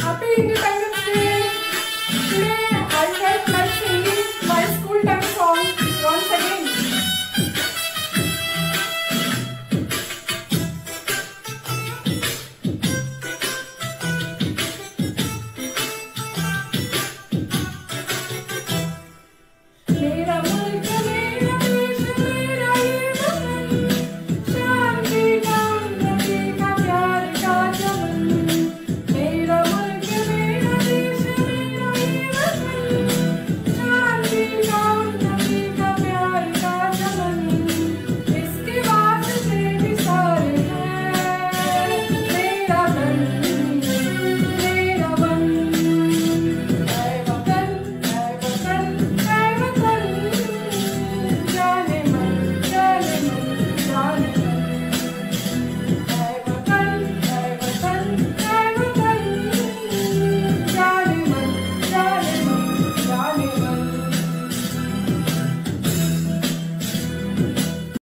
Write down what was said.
Happy Independence Day! Today I helped my singing my school time